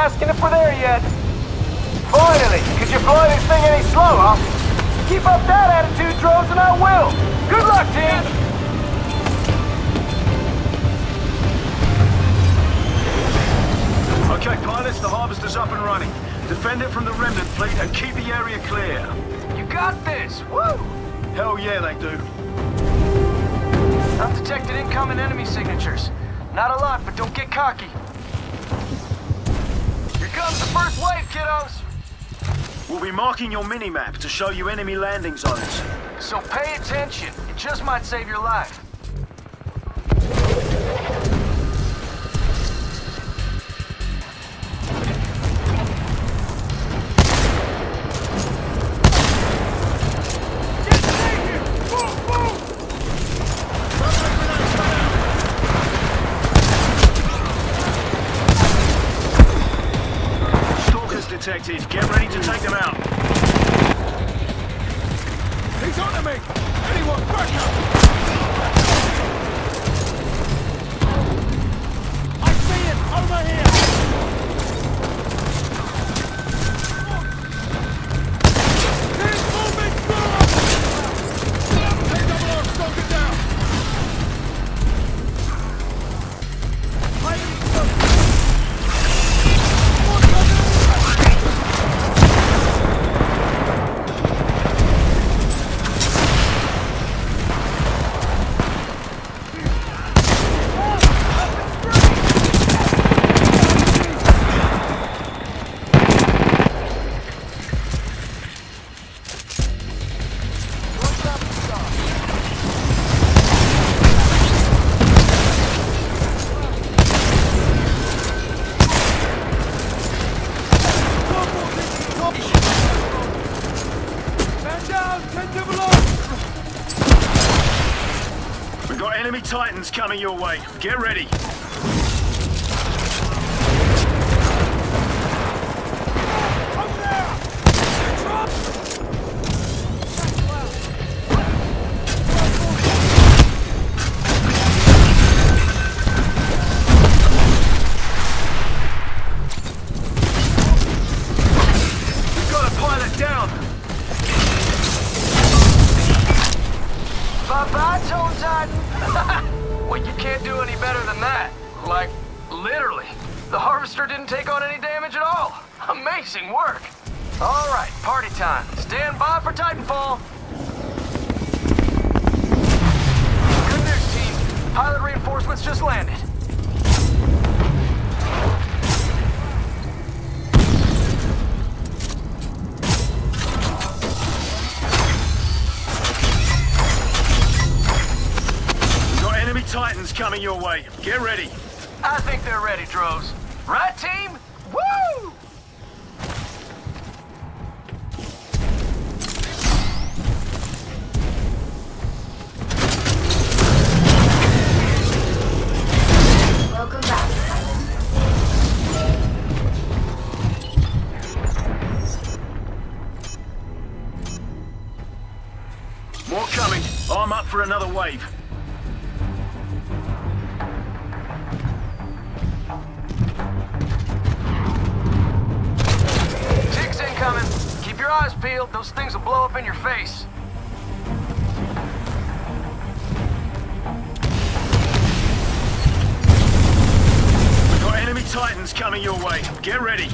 asking if we're there yet. Finally! Could you fly this thing any slower? Keep up that attitude, Droz, and I will! Good luck, team! Okay, pilots, the harvester's up and running. Defend it from the remnant fleet and keep the area clear. You got this! Woo! Hell yeah, they do. I've detected incoming enemy signatures. Not a lot, but don't get cocky. Comes the first wave, kiddos! We'll be marking your mini-map to show you enemy landing zones. So pay attention. It just might save your life. Get ready to take them out. Got enemy titans coming your way. Get ready. Reinforcements just landed. We've got enemy titans coming your way. Get ready. I think they're ready, Droz. Eyes peeled. Those things will blow up in your face. We've got enemy titans coming your way. Get ready.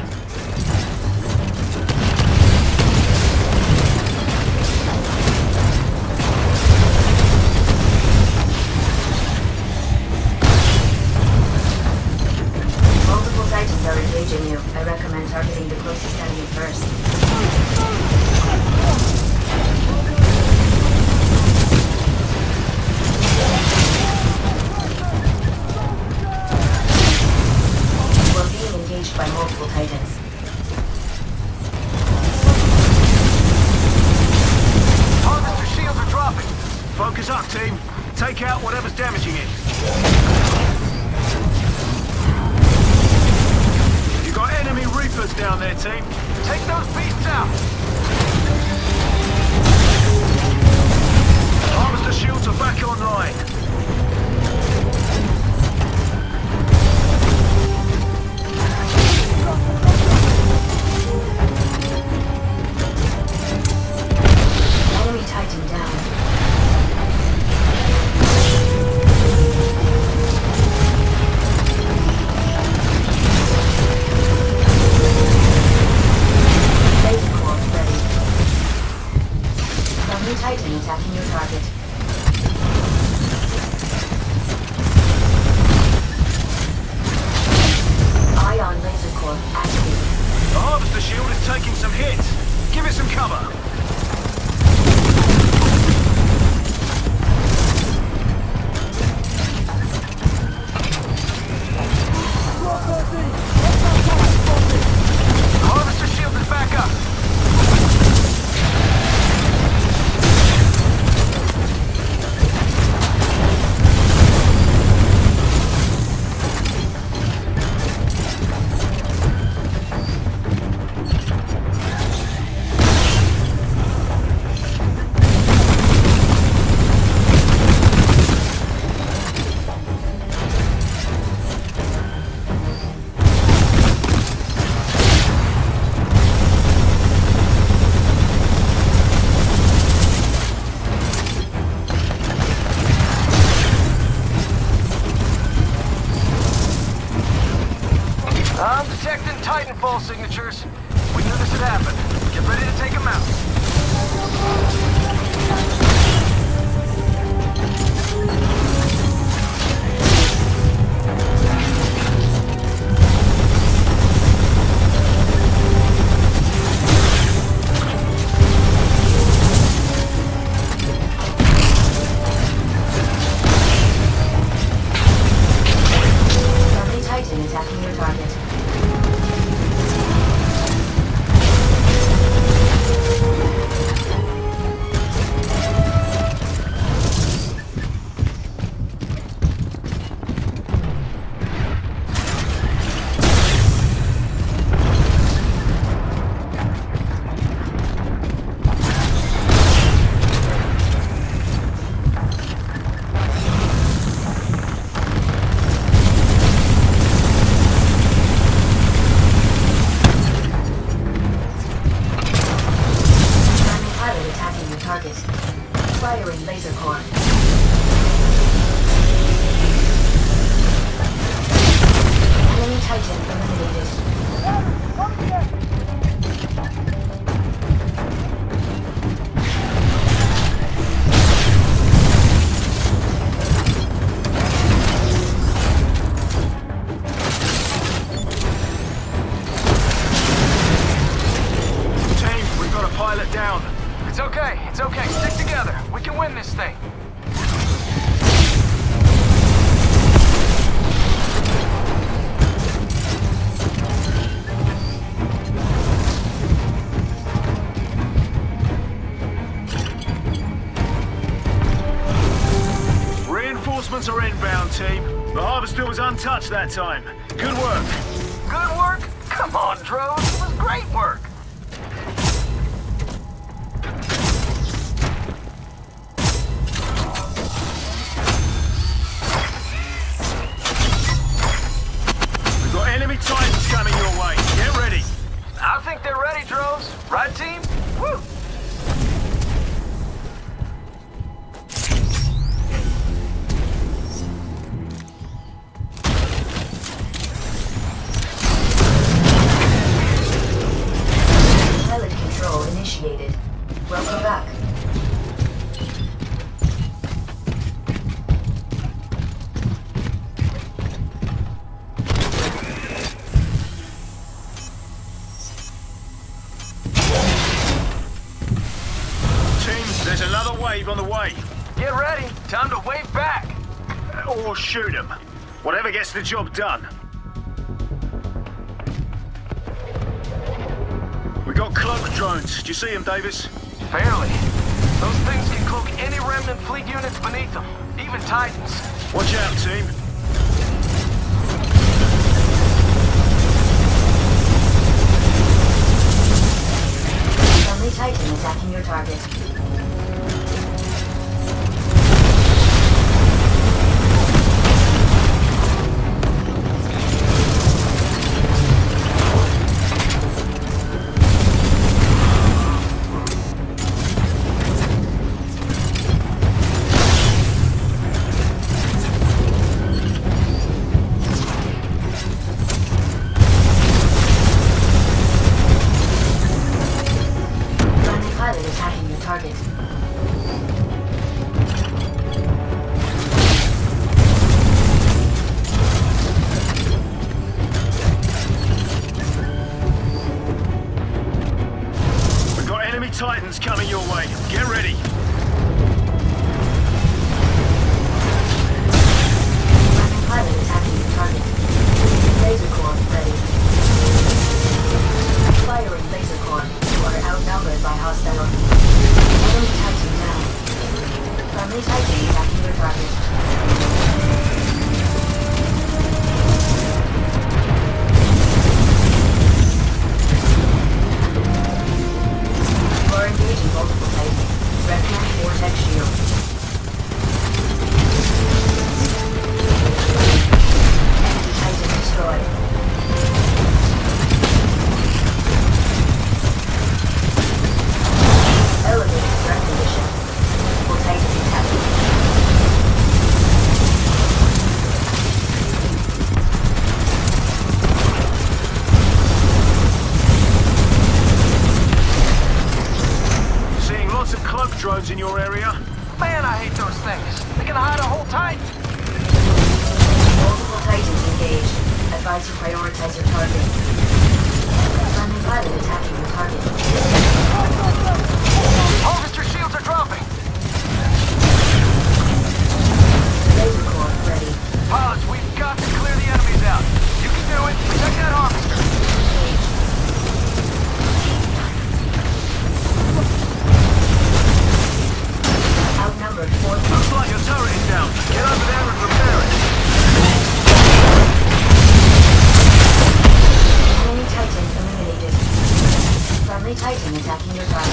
Multiple Titans are engaging you. I recommend targeting the closest enemy first. Being by multiple Titans. Harvester shields are dropping. Focus up, team. Take out whatever's damaging it. You got enemy reapers down there, team. Take those beasts out. Harvester shields are back online. Laser core. Enemy Titan eliminated. Reinforcements are inbound, team. The harvester was untouched that time. Good work. Good work? Come on, Droz. It was great work. We've got enemy titans coming your way. Get ready. I think they're ready, Droz. Right, team? Woo! Time to wave back. Or shoot them. Whatever gets the job done. We got cloak drones. Do you see them, Davis? Barely. Those things can cloak any remnant fleet units beneath them, even Titans. Watch out, team. Friendly Titan attacking your target. Drones in your area. Man, I hate those things. They can hide a whole Titan. Multiple Titans engaged. Advise you prioritize your target. Friendly pilot attacking your target. Harvester shields are dropping. Laser core ready. Pilots, we've got to clear the enemies out. You can do it. Protect that harvester. Turret down. Get over there and repair it. Enemy Titan eliminated. Friendly Titan attacking your.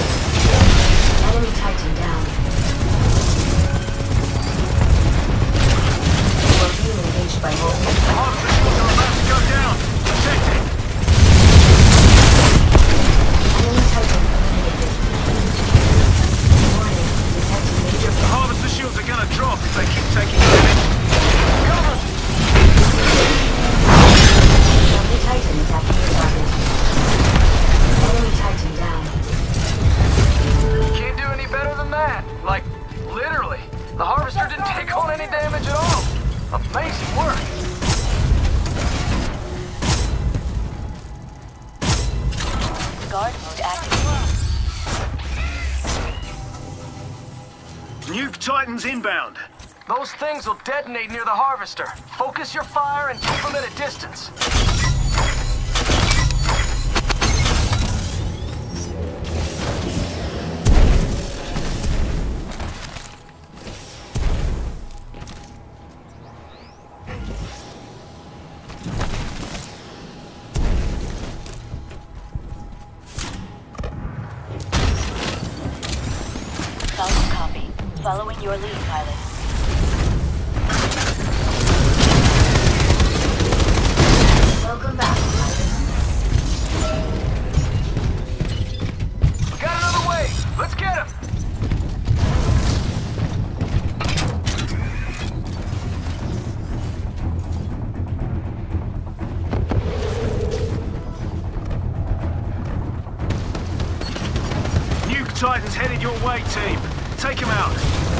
Nuke Titans inbound. Those things will detonate near the harvester. Focus your fire and keep them at a distance. Team. Take him out.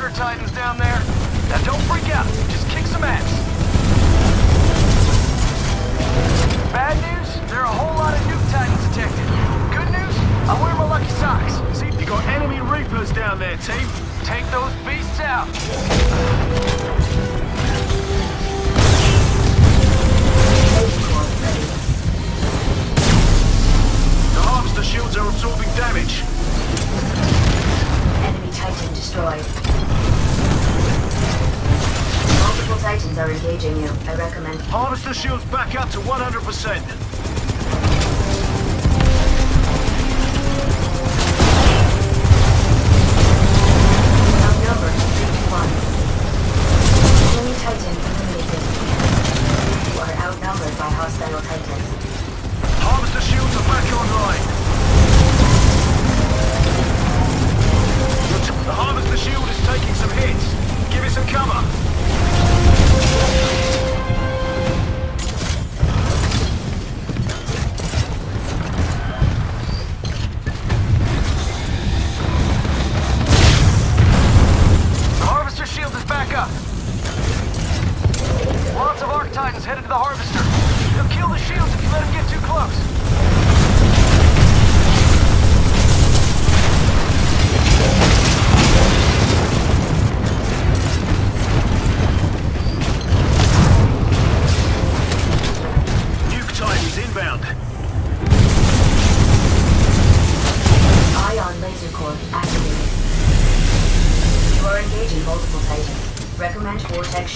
Mortar titans down there. Now don't freak out. Just kick some ass. Bad news? There are a whole lot of nuke titans detected. Good news? I wear my lucky socks. See, if you got enemy Reapers down there, team. Take those beasts out. The shields are absorbing damage. Titan destroyed. Multiple Titans are engaging you. I recommend Harvest the shields back up to 100%.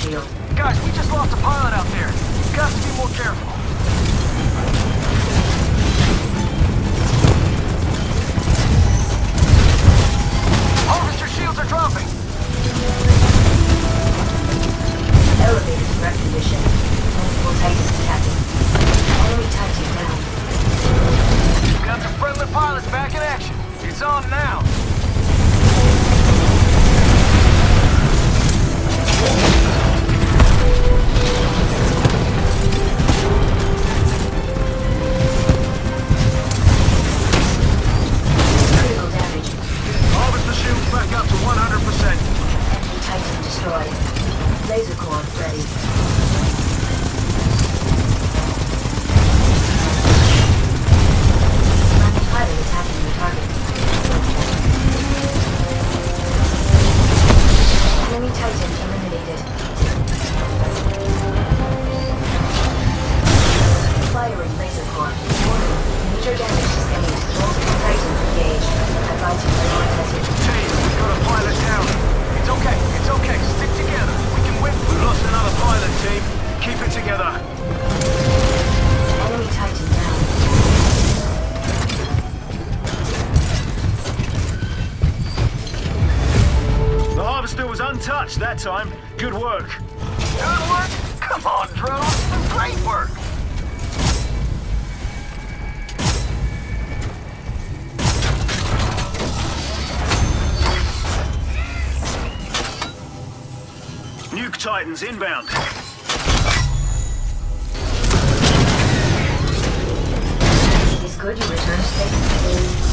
shield. that time. Good work. Good work? Come on, Droz. Great work. Nuke Titans inbound. It's good you returned safely.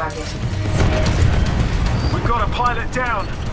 Target. We've got a pilot down.